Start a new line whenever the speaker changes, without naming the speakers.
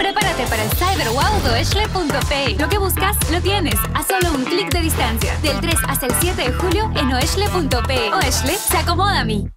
Prepárate para el Cyber de Lo que buscas, lo tienes, a solo un clic de distancia. Del 3 hasta el 7 de julio en oeshle.pe. Oeshle se acomoda a mí.